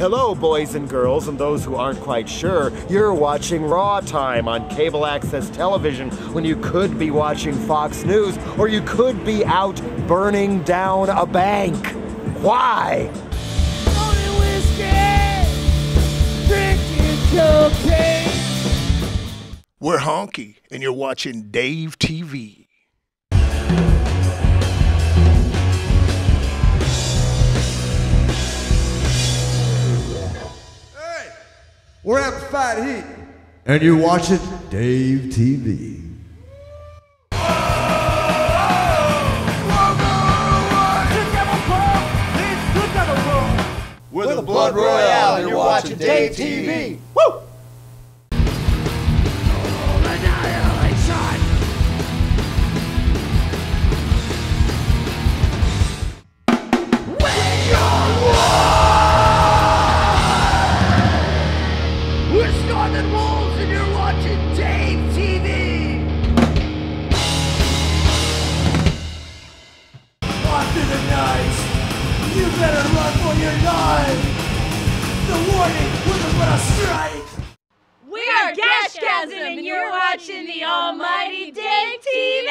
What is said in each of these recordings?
Hello, boys and girls, and those who aren't quite sure. You're watching Raw Time on cable access television when you could be watching Fox News or you could be out burning down a bank. Why? We're Honky, and you're watching Dave TV. We're having fight heat. And you're watching Dave TV. We're, the, Blood Royale, and you're watching Dave TV. Woo! Better run for your life. The warning wasn't but a strike. We are Gashgasm and you're watching the almighty Dave TV!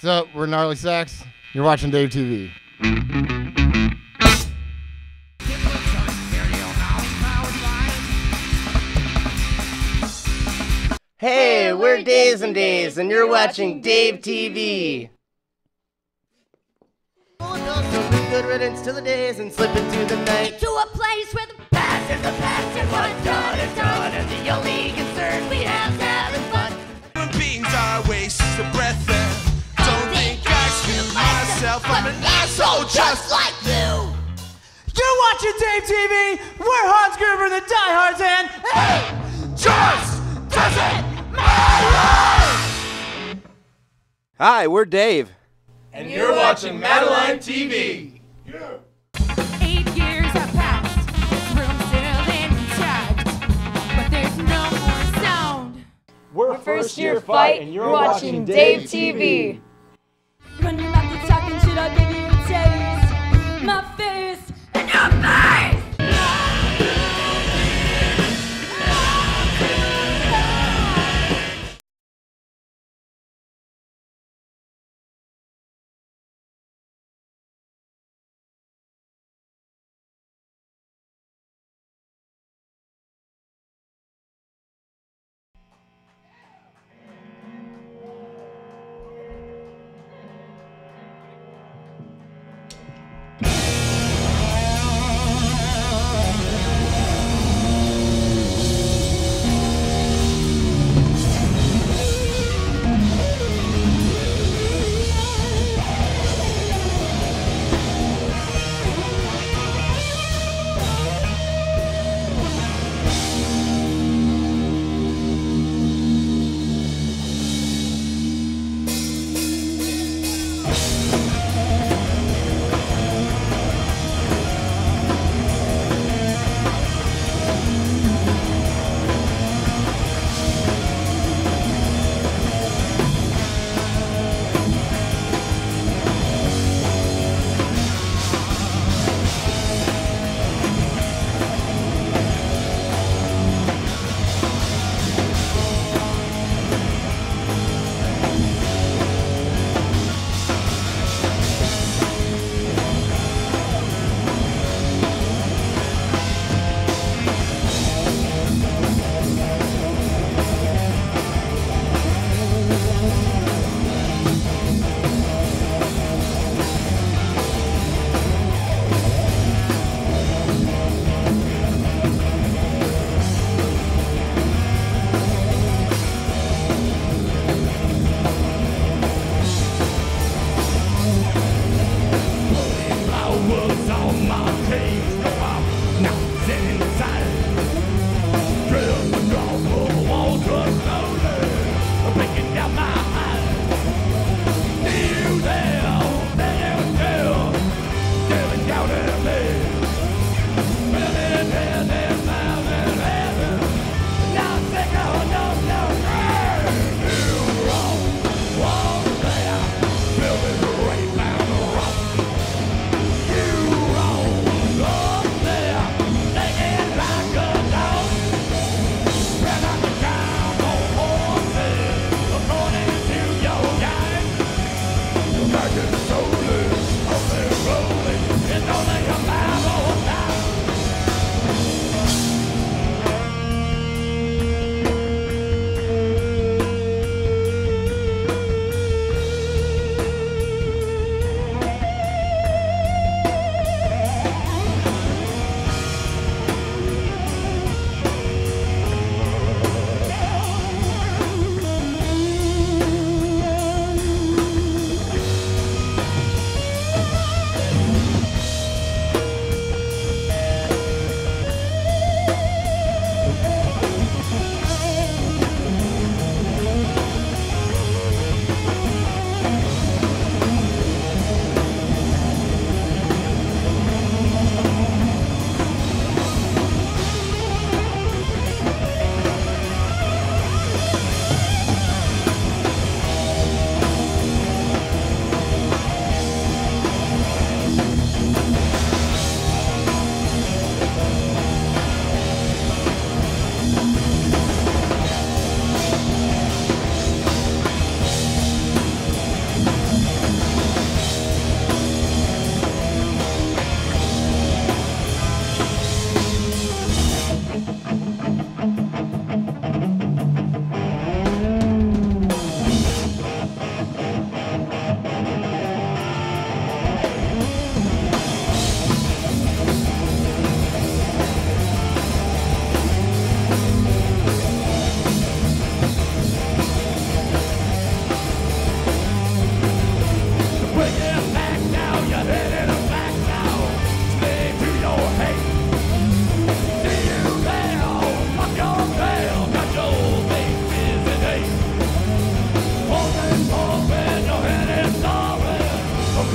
What's up? We're Gnarly Sacks. You're watching Dave TV. Hey, we're Days and Days, and you're watching Dave TV. Good riddance to the days and slip into the night. To a place where the past is the past and what's done is done, and the only concern we have is having fun. Human beings are wastes of breath and don't think I screw myself. I'm an asshole just like you! You're watching Dave TV. We're Hans Gruber, the diehards, and it just doesn't matter. Hi, we're Dave. And you're watching Madeline TV. Eight years have passed, this room's still intact, but there's no more sound. We're First year fight, and you're watching Dave TV. Run your mouth and talking shit, I'll give you a taste. My face and your face!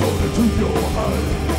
gonna do your heart.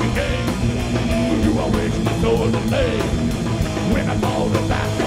You are with the soul of. When I thought of that.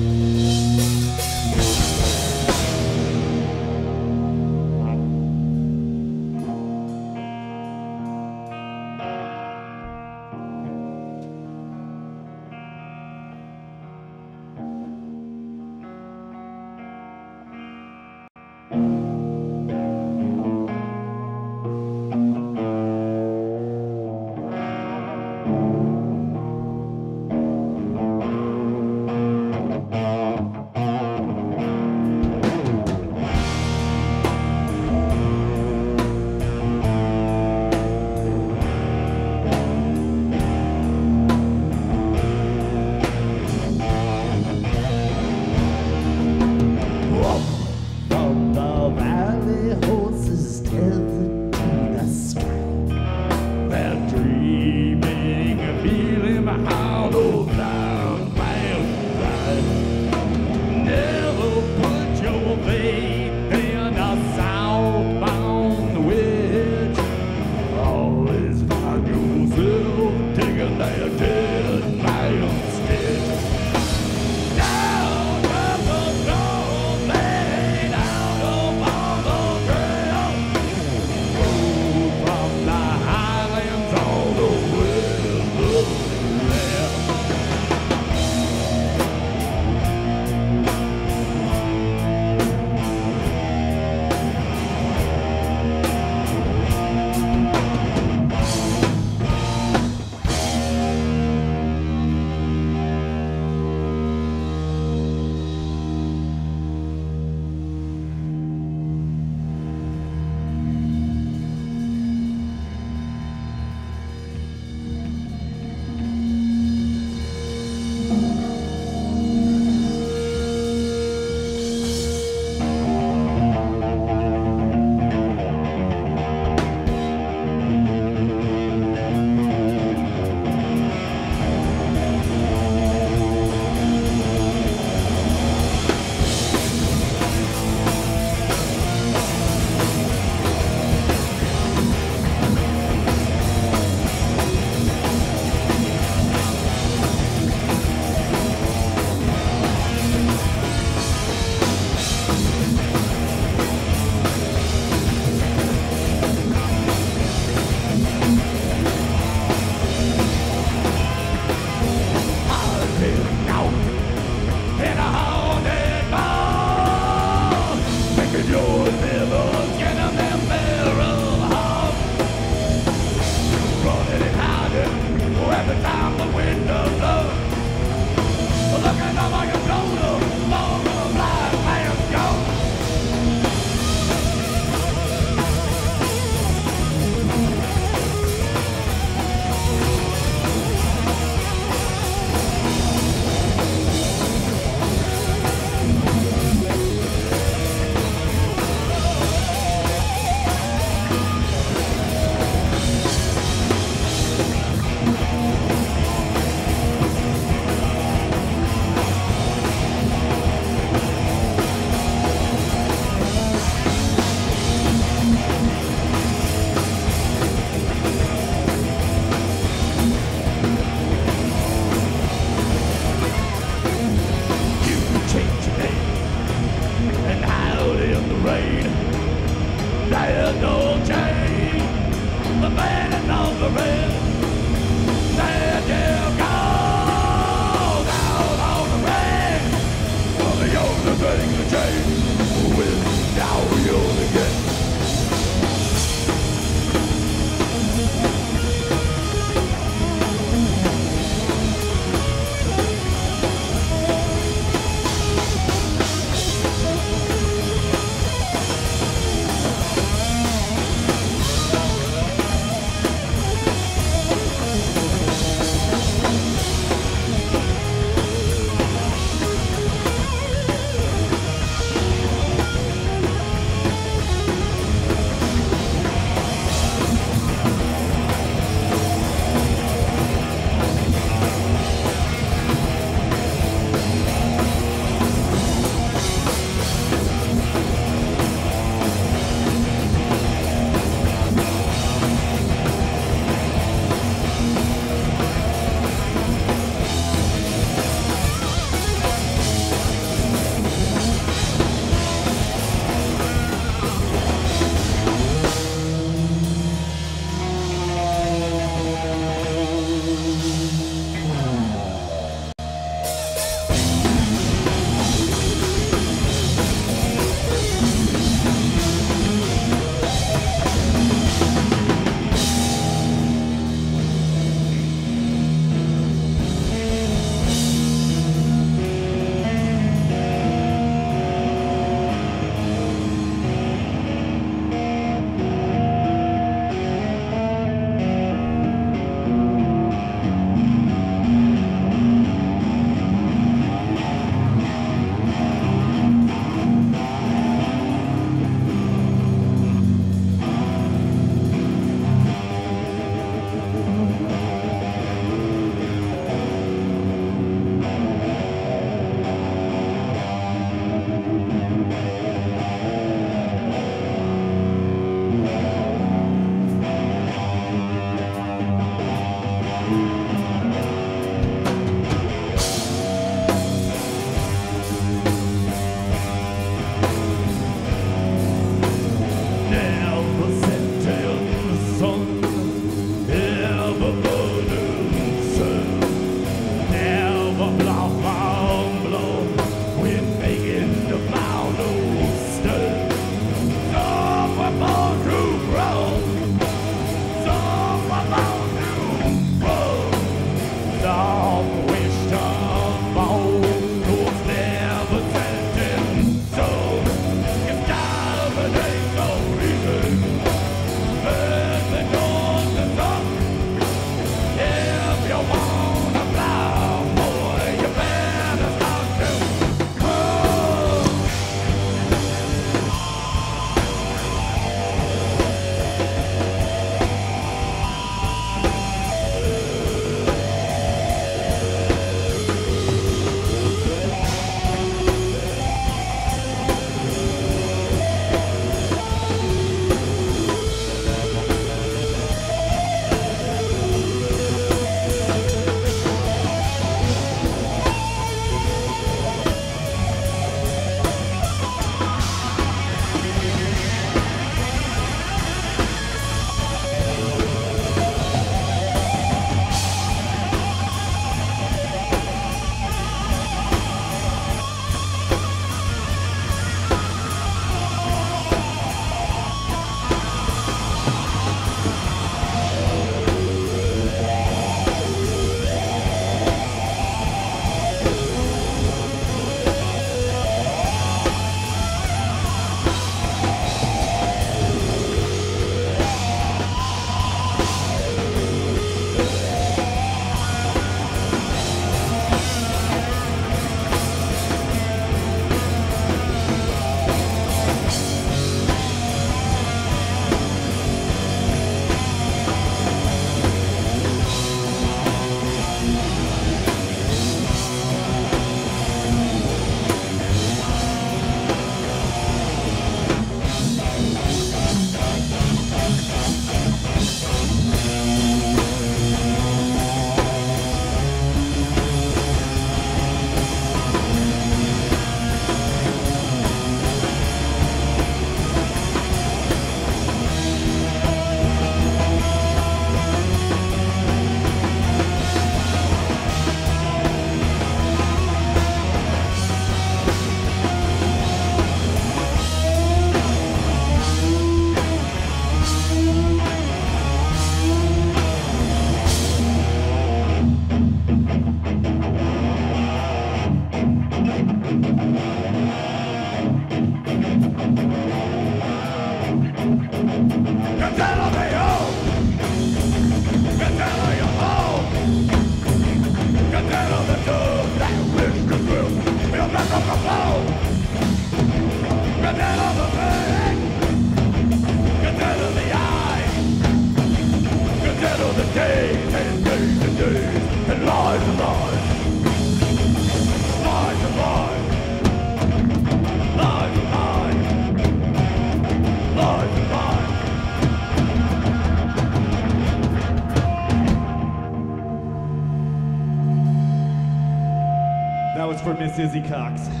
Miss Izzy Cox.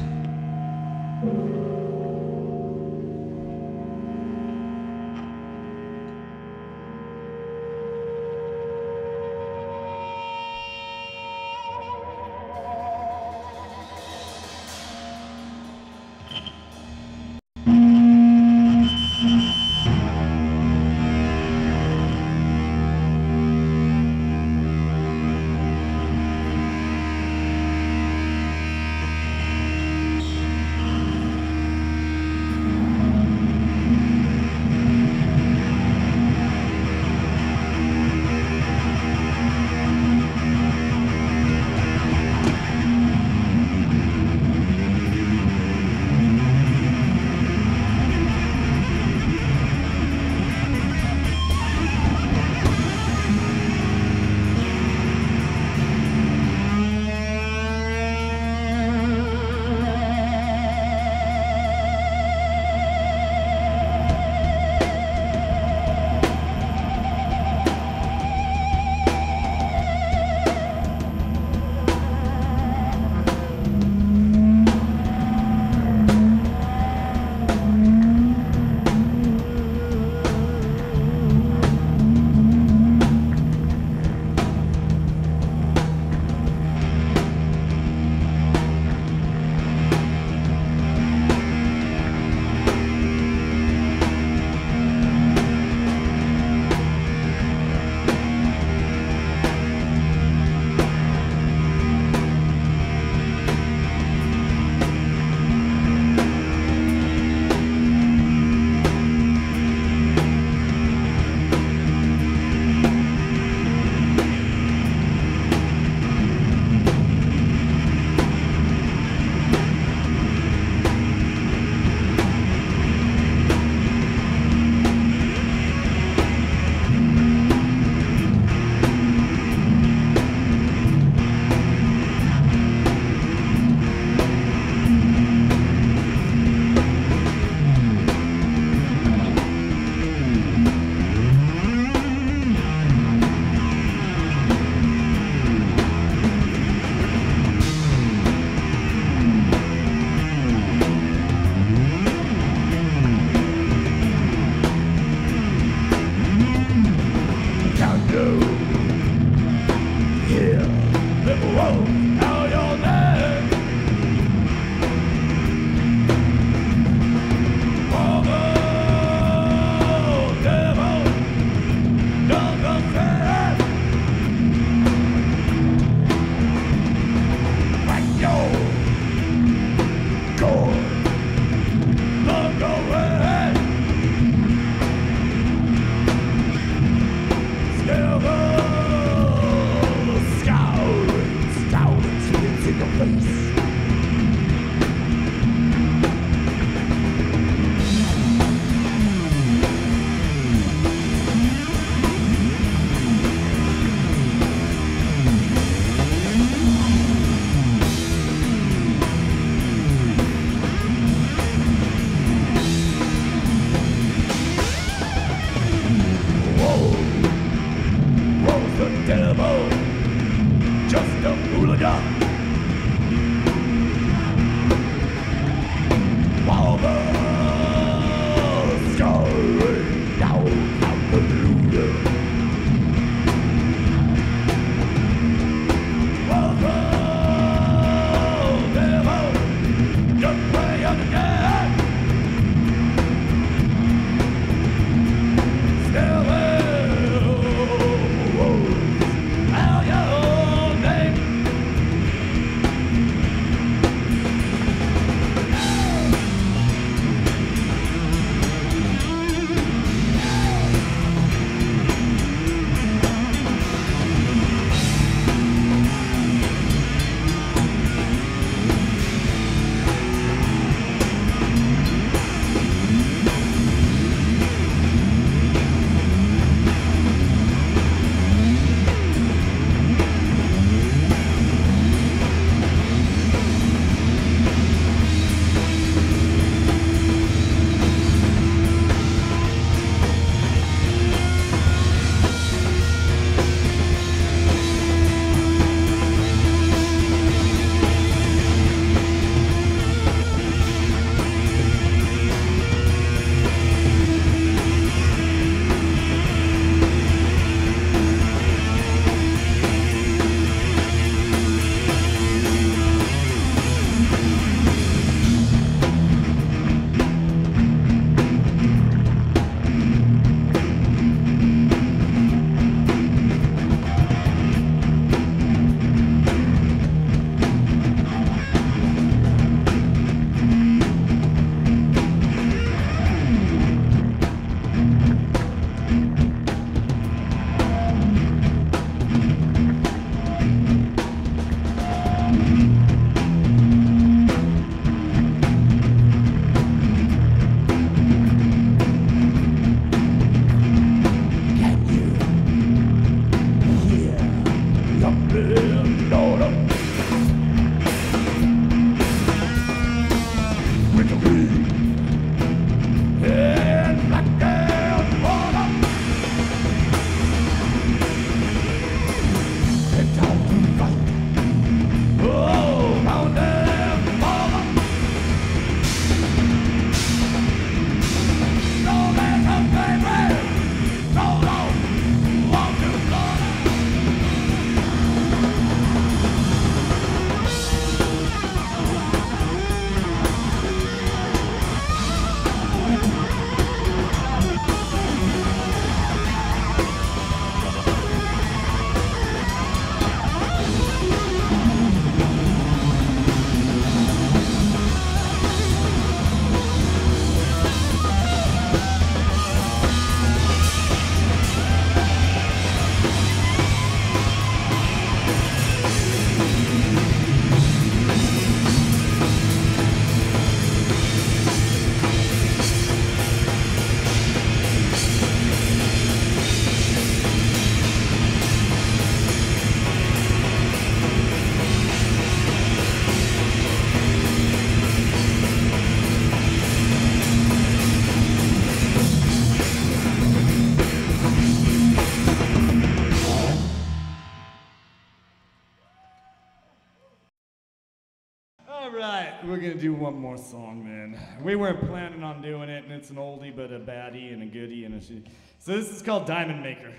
One more song man. We weren't planning on doing it, and it's an oldie but a baddie and a goodie and a. So this is called Diamond Maker.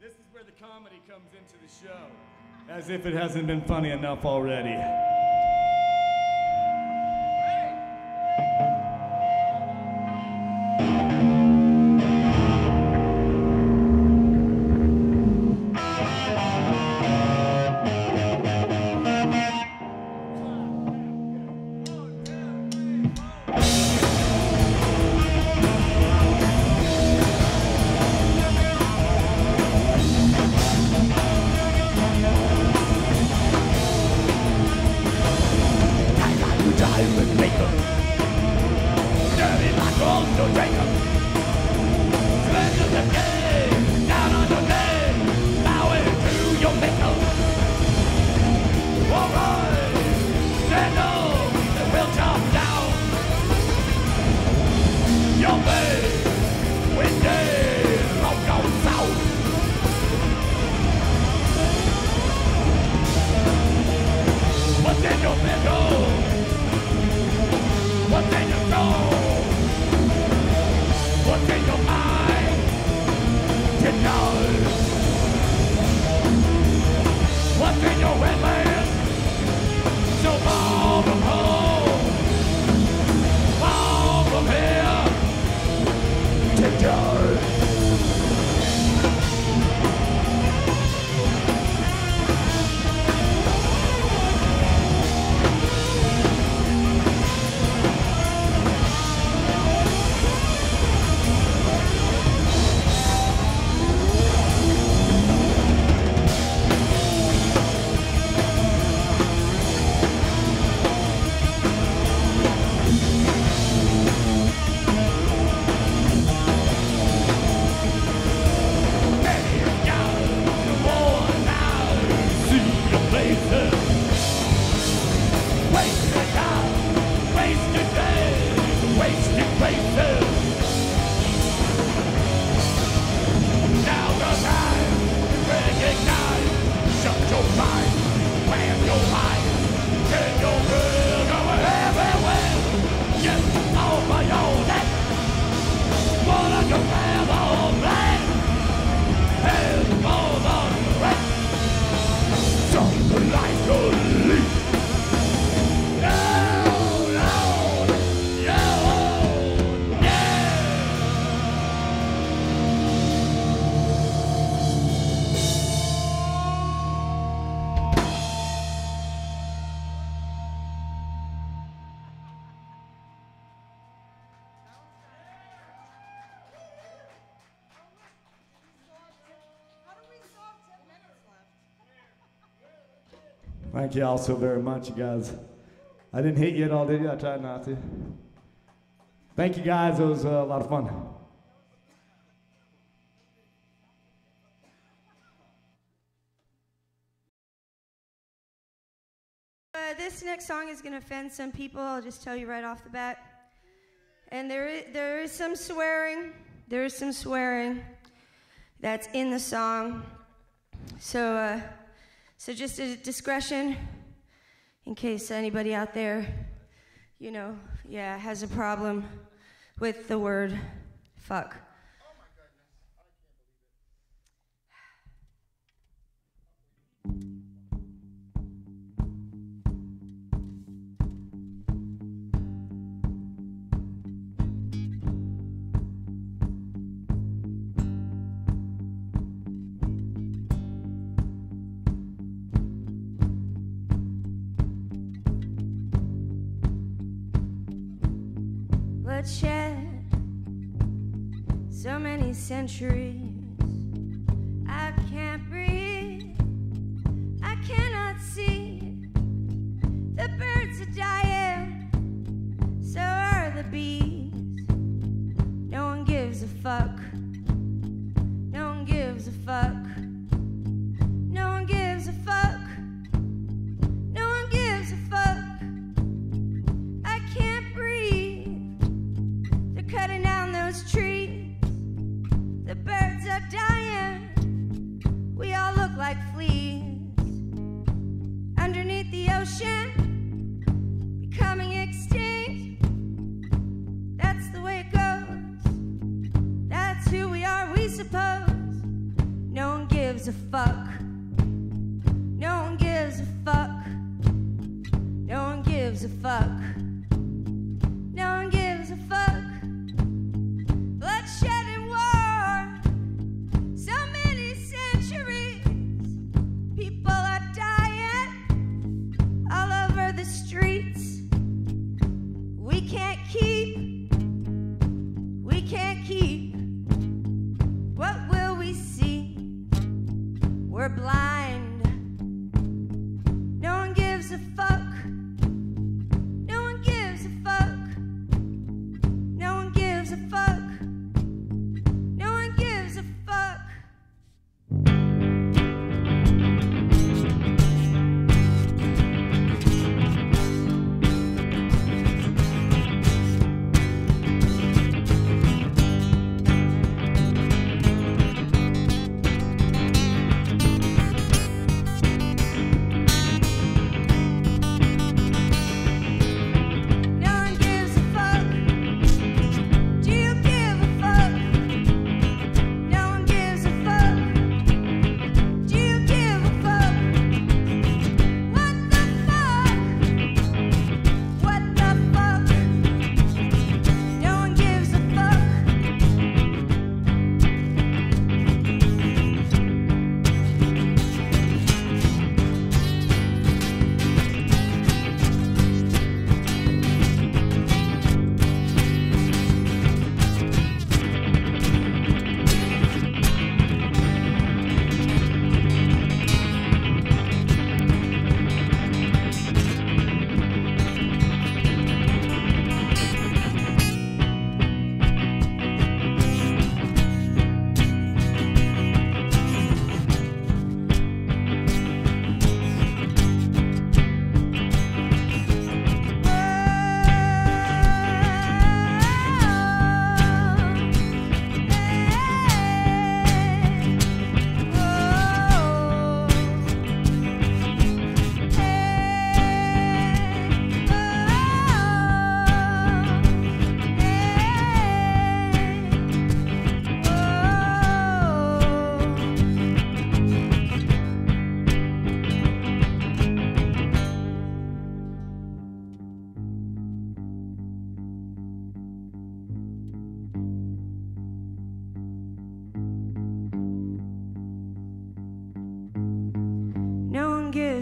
This is where the comedy comes into the show, as if it hasn't been funny enough already. Thank you all so very much, you guys. I didn't hit you at all, did you? I tried not to. Thank you, guys. It was uh, a lot of fun. Uh, this next song is going to offend some people. I'll just tell you right off the bat. And there is, there is some swearing. There is some swearing that's in the song. So, uh, so just a discretion in case anybody out there, you know, yeah, has a problem with the word fuck. Bloodshed, so many centuries.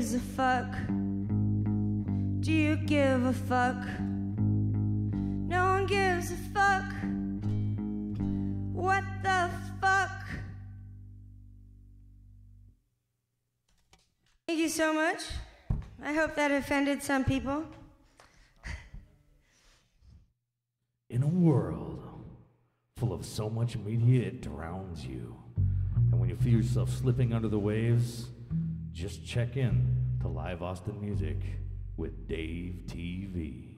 Gives a fuck. Do you give a fuck? No one gives a fuck. What the fuck? Thank you so much. I hope that offended some people. In a world full of so much media, it drowns you. And when you feel yourself slipping under the waves, just check in to Live Austin Music with Dave TV.